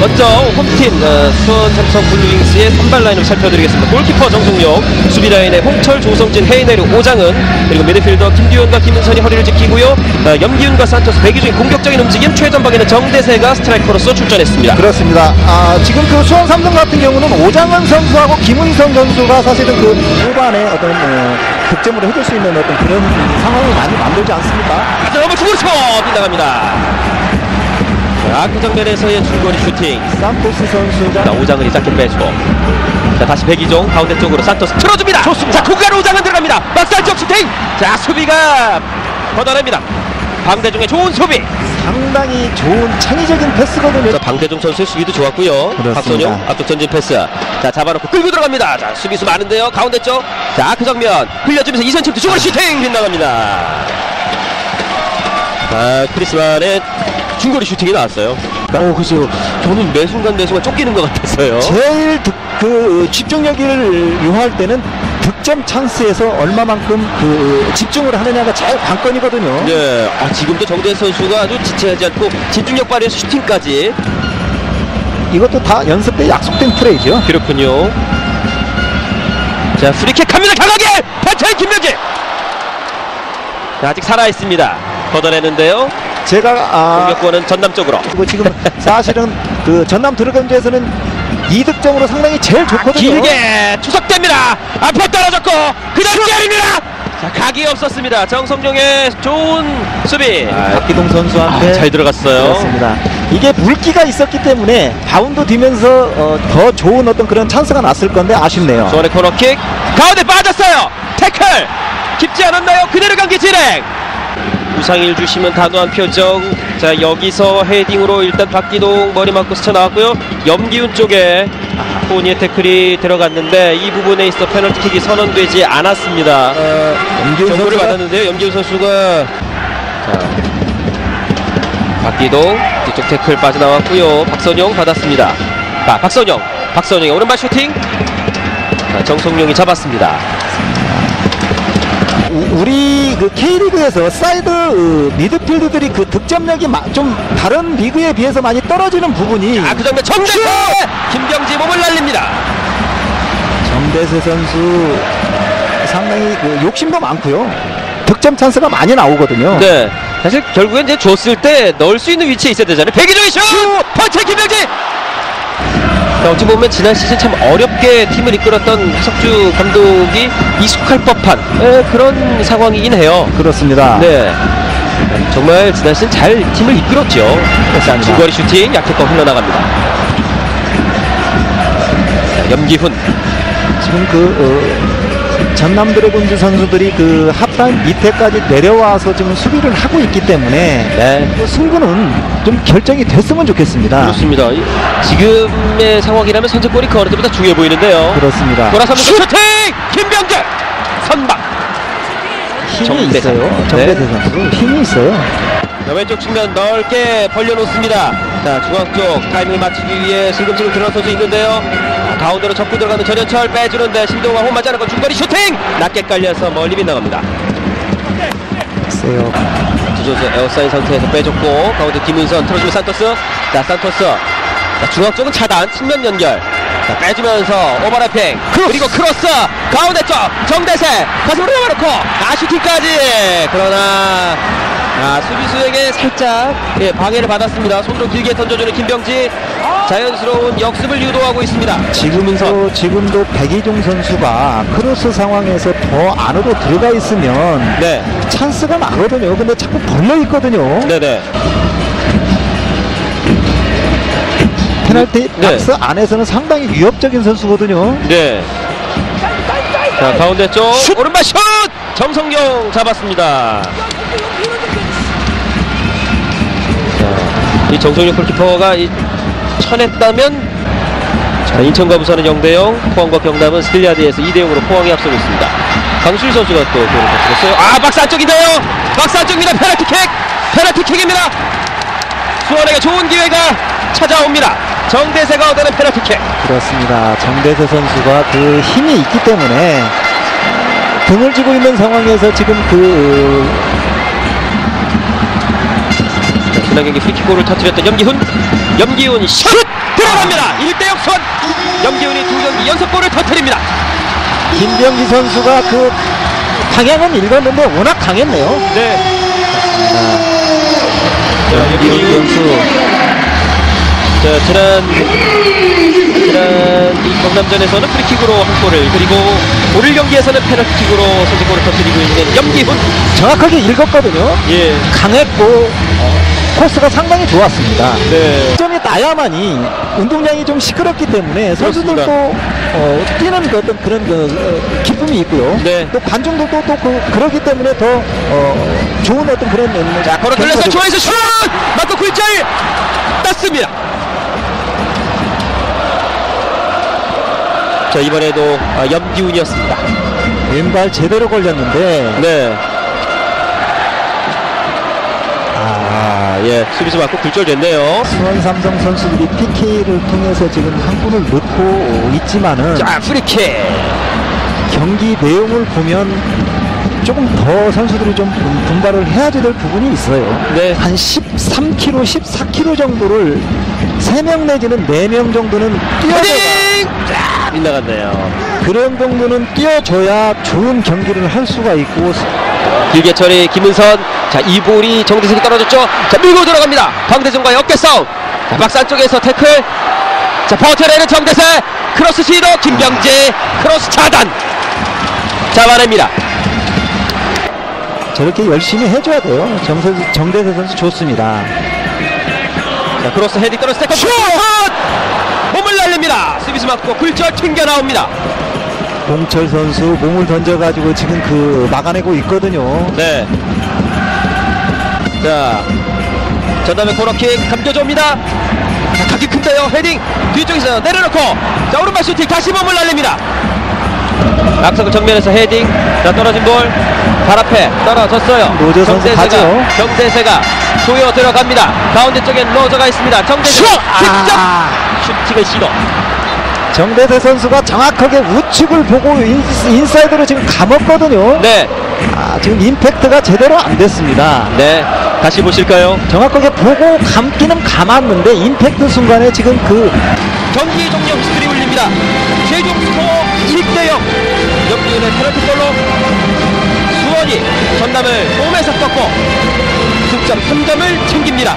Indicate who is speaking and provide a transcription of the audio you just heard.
Speaker 1: 먼저 홈팀 어, 수원 삼성 블루윙스의 선발 라인을 살펴드리겠습니다. 골키퍼 정성룡, 수비 라인에 홍철, 조성진, 헤이네르, 오장은 그리고 미드필더 김기훈과 김은선이 허리를 지키고요. 어, 염기훈과 산토스, 배기종의 공격적인 움직임, 최전방에는 정대세가 스트라이커로서 출전했습니다.
Speaker 2: 그렇습니다. 아, 지금 그 수원 삼성 같은 경우는 오장은 선수하고 김은선 선수가 사실은 그 후반에 어떤 어, 득점으로 해줄 수 있는 어떤 그런 상황을 많이 만들지 않습니까?
Speaker 1: 넘어 중거리 슛 빗나갑니다. 자, 그 정면에서의 중거리 슈팅.
Speaker 2: 산토스 선수가
Speaker 1: 자, 오장은이 짧게 빼주고. 자, 다시 배기종 가운데 쪽으로 산토스 틀어줍니다. 좋습니다. 자, 공간 오장은 들어갑니다. 막살적 슈팅. 자, 수비가 걷어냅니다. 방대종의 좋은 수비.
Speaker 2: 상당히 좋은 창의적인 패스거든요.
Speaker 1: 자, 방대종 선수의 수비도 좋았고요.
Speaker 2: 그렇습니다.
Speaker 1: 박선용 앞쪽 전진 패스. 자, 잡아놓고 끌고 들어갑니다. 자, 수비수 많은데요. 가운데 쪽. 자, 그 정면 흘려주면서 이선 침투 중거리 슈팅 빗나갑니다. 자, 크리즈만의 중거리 슈팅이 나왔어요. 오, 글쎄요. 저는 매 순간 매 순간 쫓기는 것 같았어요.
Speaker 2: 제일 득, 그 집중력을 요할 때는 득점 찬스에서 얼마만큼 그 집중을 하느냐가 제일 관건이거든요.
Speaker 1: 네, 아, 지금도 정대 선수가 아주 지체하지 않고 집중력 발휘해서 슈팅까지.
Speaker 2: 이것도 다 연습 때 약속된 플레이죠.
Speaker 1: 그렇군요. 자, 프리킥 갑니다. 강하게! 반차이 김명진! 자, 아직 살아있습니다. 걷어내는데요.
Speaker 2: 제가 아,
Speaker 1: 공격권은 전남 쪽으로.
Speaker 2: 그리고 지금 사실은 그 전남 데서는 이득점으로 상당히 제일 좋거든요.
Speaker 1: 길게 추석됩니다. 앞에 떨어졌고 그냥 때립니다. 자, 각이 없었습니다. 정성용의 좋은 수비.
Speaker 2: 박기동 선수한테
Speaker 1: 아, 잘 들어갔어요.
Speaker 2: 그렇습니다. 이게 물기가 있었기 때문에 바운드 뒤면서 어, 더 좋은 어떤 그런 찬스가 났을 건데 아쉽네요.
Speaker 1: 조원의 코너킥 가운데 빠졌어요. 태클 깊지 않았나요? 그대로 경기 진행. 우상일 주시면 단호한 표정. 자 여기서 헤딩으로 일단 박기동 머리 맞고 스쳐 나왔고요. 염기훈 쪽에 포니의 태클이 들어갔는데 이 부분에 있어 페널티킥이 선언되지 않았습니다.
Speaker 2: 어,
Speaker 1: 정보를
Speaker 2: 선수가
Speaker 1: 받았는데요. 염기훈 선수가 자 박기동 뒤쪽 태클 빠져나왔고요. 박선영 받았습니다. 자 박선용, 박선용의 오른발 슈팅. 자, 정성용이 잡았습니다.
Speaker 2: 우- 우리 그 K리그에서 사이드 어, 미드필드들이 그 득점력이 마- 좀 다른 리그에 비해서 많이 떨어지는 부분이
Speaker 1: 아그 장면 정대세 김병지 몸을 날립니다.
Speaker 2: 정대세 선수 상당히 그 욕심도 많고요. 득점 찬스가 많이 나오거든요.
Speaker 1: 네. 사실 결국엔 이제 줬을 때 넣을 수 있는 위치에 있어야 되잖아요. 배기종의 슛! 펀치 김병지! 자, 어찌 보면 지난 시즌 참 어렵게 팀을 이끌었던 석주 감독이 익숙할 법한 에, 그런 상황이긴 해요.
Speaker 2: 그렇습니다.
Speaker 1: 네. 정말 지난 시즌 잘 팀을 이끌었죠.
Speaker 2: 그렇습니다.
Speaker 1: 중거리 슈팅 약했고 흘러나갑니다. 자, 염기훈.
Speaker 2: 지금 그 어, 전남 드래곤즈 선수들이 그 하프라인 밑에까지 내려와서 지금 수비를 하고 있기 때문에
Speaker 1: 네.
Speaker 2: 그 승부는 좀 결정이 됐으면 좋겠습니다.
Speaker 1: 그렇습니다. 이- 지금의 상황이라면 선제골이 그 어느 때보다 중요해 보이는데요.
Speaker 2: 그렇습니다.
Speaker 1: 돌아서면서 슈팅! 김병재! 선방!
Speaker 2: 힘이
Speaker 1: 정대세.
Speaker 2: 있어요. 정대세
Speaker 1: 네.
Speaker 2: 선수 힘이 있어요.
Speaker 1: 자, 왼쪽 측면 넓게 벌려놓습니다. 자, 중앙 쪽 타이밍을 맞추기 위해 슬금슬금 들어서고 있는데요. 자, 가운데로 접고 들어가는 전현철 빼주는데 신동아 홈 맞지 않고 중거리 슈팅! 낮게 깔려서 멀리 빗나갑니다.
Speaker 2: 글쎄요.
Speaker 1: 두 선수 에워싸인 상태에서 빼줬고 가운데 김은선 틀어주면 산토스. 자 산토스. 자, 중앙 쪽은 차단 측면 연결. 자, 빼주면서 오버래핑 그리고 크로스. 가운데 쪽 정대세. 가슴으로 잡아놓고. 아 슈팅까지! 그러나 아 수비수에게 살짝 예, 방해를 받았습니다 손으로 길게 던져주는 김병지 자연스러운 역습을 유도하고 있습니다
Speaker 2: 지금도 지금도 배기종 선수가 크로스 상황에서 더 안으로 들어가 있으면
Speaker 1: 네
Speaker 2: 찬스가 나거든요. 근데 자꾸 벌려 있거든요.
Speaker 1: 네네
Speaker 2: 페널티
Speaker 1: 네.
Speaker 2: 박스 안에서는 상당히 위협적인 선수거든요.
Speaker 1: 네. 자, 가운데 쪽 오른발 슛! 정성용 잡았습니다. 이 정성용 골키퍼가 이 쳐냈다면 자, 인천과 부산은 0대0, 포항과 경남은 스틸리아드에서 2대0으로 포항이 앞서고 있습니다. 강수일 선수가 또 골을 터뜨렸어요. 아, 박스 안쪽인데요! 박스 안쪽입니다. 페널티킥! 페널티킥입니다. 수원에게 좋은 기회가 찾아옵니다. 정대세가 얻어낸 페널티킥.
Speaker 2: 그렇습니다. 정대세 선수가 그 힘이 있기 때문에 등을 쥐고 있는 상황에서 지금 그
Speaker 1: 지난 경기 프리킥골을 터뜨렸던 염기훈 염기훈 슛 들어갑니다. 1대0 선. 염기훈이 두 경기 연속골을 터뜨립니다.
Speaker 2: 김병기 선수가 그 방향은 읽었는데 워낙 강했네요.
Speaker 1: 네.
Speaker 2: 김병기 선수.
Speaker 1: 자, 지난 지난 이 경남전에서는 프리킥으로 한 골을 그리고 오늘 경기에서는 페널티킥으로 선제골을 터뜨리고 있는 염기훈.
Speaker 2: 정확하게 읽었거든요.
Speaker 1: 예.
Speaker 2: 강했고 어, 코스가 상당히 좋았습니다.
Speaker 1: 네.
Speaker 2: 점이 나야만이 운동량이 좀 시끄럽기 때문에 선수들도 어, 뛰는 그 어떤 그런 그 어, 기쁨이 있고요.
Speaker 1: 네.
Speaker 2: 또 관중들도 또 그, 그러기 때문에 더 어, 좋은 어떤 그런 음,
Speaker 1: 자, 걸어
Speaker 2: 경기가
Speaker 1: 좋아해서 슛! 맞고 굴절! 땄습니다. 자, 이번에도 아, 염기훈이었습니다.
Speaker 2: 왼발 제대로 걸렸는데
Speaker 1: 네. 예. 수비수 맞고 굴절 됐네요.
Speaker 2: 수원 삼성 선수들이 PK를 통해서 지금 한 골을 넣고 있지만은
Speaker 1: 자, 프리킥.
Speaker 2: 경기 내용을 보면 조금 더 선수들이 좀 분- 분발을 해야지 될 부분이 있어요.
Speaker 1: 네.
Speaker 2: 한 13km, 14km 정도를 3명 내지는 4명 정도는 뛰어줘야
Speaker 1: 빗나갔네요.
Speaker 2: 그런 정도는 뛰어줘야 좋은 경기를 할 수가 있고
Speaker 1: 길게 처리 김은선. 자, 이 볼이 정대세에게 떨어졌죠. 자, 밀고 들어갑니다. 어깨 싸움. 자, 박스 안쪽에서 태클. 자, 버텨내는 정대세. 크로스 시도 김병지. 크로스 차단. 잡아냅니다.
Speaker 2: 저렇게 열심히 해줘야 돼요. 정선, 정대세 선수 좋습니다.
Speaker 1: 자, 크로스 헤딩 떨어졌을 때 슛! 몸을 날립니다. 수비수 맞고 굴절 튕겨 나옵니다.
Speaker 2: 봉철 선수 몸을 던져가지고 지금 그 막아내고 있거든요.
Speaker 1: 네. 자, 전담의 코너킥 감겨줍니다. 자, 각이 큰데요. 헤딩 뒤쪽에서 내려놓고 자 오른발 슈팅 다시 몸을 날립니다. 앞서그 정면에서 헤딩 자 떨어진 볼 발 앞에 떨어졌어요.
Speaker 2: 선수
Speaker 1: 정대세가
Speaker 2: 가죠.
Speaker 1: 정대세가 조여 들어갑니다. 가운데 쪽엔 로저가 있습니다. 정대세 직접
Speaker 2: 아!
Speaker 1: 슈팅을 시도.
Speaker 2: 정대세 선수가 정확하게 우측을 보고 인, 인사이드로 지금 감았거든요.
Speaker 1: 네,
Speaker 2: 아, 지금 임팩트가 제대로 안 됐습니다.
Speaker 1: 네. 다시 보실까요?
Speaker 2: 정확하게 보고 감기는 감았는데 임팩트 순간에 지금 그
Speaker 1: 경기 종료 휘슬이 울립니다. 최종 스코어 1대0. 염기훈의 페널티골로 수원이 전남을 홈에서 꺾고 승점 3점을 챙깁니다.